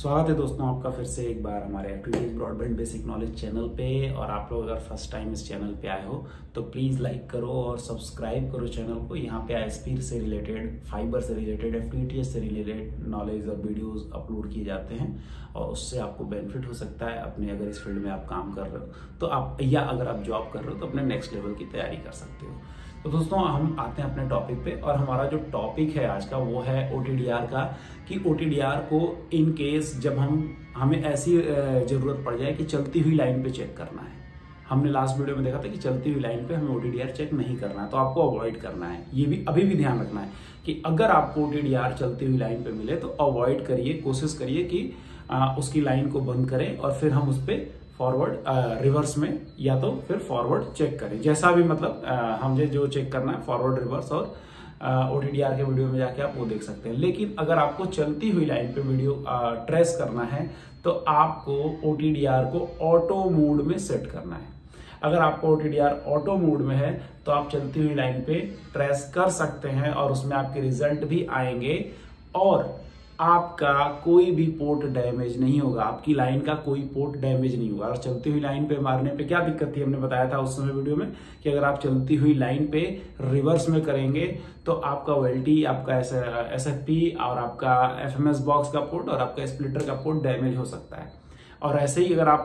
स्वागत है दोस्तों आपका फिर से एक बार हमारे activities broadband basic knowledge channel पे। और आप लोग अगर फ़र्स्ट टाइम इस चैनल पे आए हो तो प्लीज़ लाइक करो और सब्सक्राइब करो चैनल को। यहाँ पे आई से रिलेटेड फाइबर से रिलेटेड एफ़ से रिलेटेड नॉलेज और वीडियोस अपलोड किए जाते हैं। और उससे आपको बेनिफिट हो सकता है अपने अगर इस फ़ील्ड में आप काम कर रहे हो। तो आप या अगर आप जॉब कर रहे हो तो अपने नेक्स्ट लेवल की तैयारी कर सकते हो। तो दोस्तों, हम आते हैं अपने टॉपिक पे और हमारा जो टॉपिक है आज का, वो है ओटीडीआर का, कि ओ को इन केस जब हम, हमें ऐसी ज़रूरत पड़ जाए कि चलती हुई लाइन पे चेक करना है। हमने लास्ट वीडियो में देखा था कि चलती हुई लाइन पे हमें ओटीडीआर चेक नहीं करना है तो आपको अवॉइड करना है। ये भी, अभी भी ध्यान रखना है कि अगर आपको ओटीडीआर चलती हुई लाइन पे मिले तो अवॉइड करिए, कोशिश करिए कि उसकी लाइन को बंद करें और फिर हम उस पर फॉरवर्ड रिवर्स में, या तो फिर फॉरवर्ड चेक करें। जैसा भी मतलब हमें जो चेक करना है फॉरवर्ड रिवर्स और ओ टी के वीडियो में जाके आप वो देख सकते हैं। लेकिन अगर आपको चलती हुई लाइन पे वीडियो ट्रेस करना है तो आपको ओटीडीआर को ऑटो मोड में सेट करना है। अगर आपको ओ टी ऑटो मोड में है तो आप चलती हुई लाइन पे ट्रेस कर सकते हैं और उसमें आपके रिज़ल्ट भी आएँगे। और आपका कोई भी पोर्ट डैमेज नहीं होगा, आपकी लाइन का कोई पोर्ट डैमेज नहीं होगा। और चलती हुई लाइन पे मारने पे क्या दिक्कत थी? हमने बताया था उस समय वीडियो में कि अगर आप चलती हुई लाइन पे रिवर्स में करेंगे तो आपका वेल्टी आपका एस और आपका एफ़ एम एस बॉक्स का पोर्ट और आपका स्प्लिटर का पोर्ट डैमेज हो सकता है। और ऐसे ही अगर आप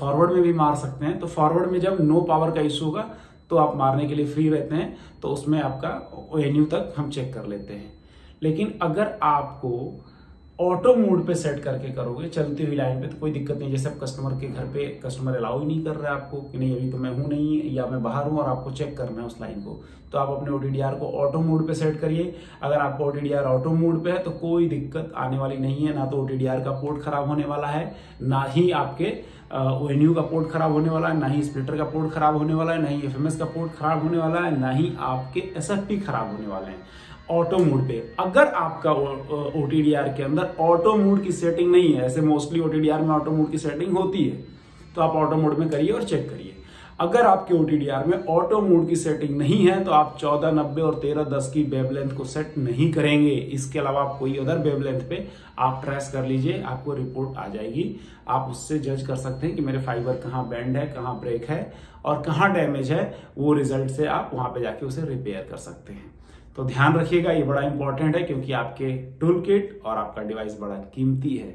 फॉरवर्ड में भी मार सकते हैं तो फॉरवर्ड में जब नो पावर का इशू होगा तो आप मारने के लिए फ्री रहते हैं तो उसमें आपका एन तक हम चेक कर लेते हैं। लेकिन अगर आपको ऑटो मोड पे सेट करके करोगे, चलती हुई लाइन पे तो कोई दिक्कत नहीं। जैसे आप कस्टमर के घर पे कस्टमर अलाउ ही नहीं कर रहा आपको कि नहीं, अभी तो मैं हूँ नहीं, या मैं बाहर हूँ और आपको चेक करना है उस लाइन को। तो आप अपने ओटीडीआर को ऑटो मोड पे सेट करिए। अगर आपका ओटीडीआर ऑटो मोड पे है तो कोई दिक्कत आने वाली नहीं है। ना तो ओटीडीआर का पोर्ट खराब होने वाला है, ना ही आपके ओएनयू का पोर्ट खराब होने वाला है, ना ही स्प्लिटर का पोर्ट खराब होने वाला है, ना ही एफएमएस का पोर्ट खराब होने वाला है, ना ही आपके एस खराब होने वाले हैं। ऑटो मोड पे। अगर आपका ओटीडीआर के अंदर ऑटो मोड की सेटिंग नहीं है, ऐसे मोस्टली ओटीडीआर में ऑटो मोड की सेटिंग होती है तो आप ऑटो मोड में करिए और चेक करिए। अगर आपके ओटीडीआर में ऑटो मोड की सेटिंग नहीं है तो आप चौदह, नब्बे और तेरह, दस की वेवलेंथ को सेट नहीं करेंगे। इसके अलावा आप कोई अदर वेवलेंथ पे आप ट्रेस कर लीजिए, आपको रिपोर्ट आ जाएगी। आप उससे जज कर सकते हैं कि मेरे फाइबर कहाँ बैंड है, कहाँ ब्रेक है, और कहाँ डैमेज है, वो रिज़ल्ट से आप वहाँ पे जाके उसे रिपेयर कर सकते हैं। तो ध्यान रखिएगा, ये बड़ा इंपॉर्टेंट है क्योंकि आपके टूल किट और आपका डिवाइस बड़ा कीमती है।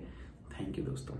थैंक यू दोस्तों।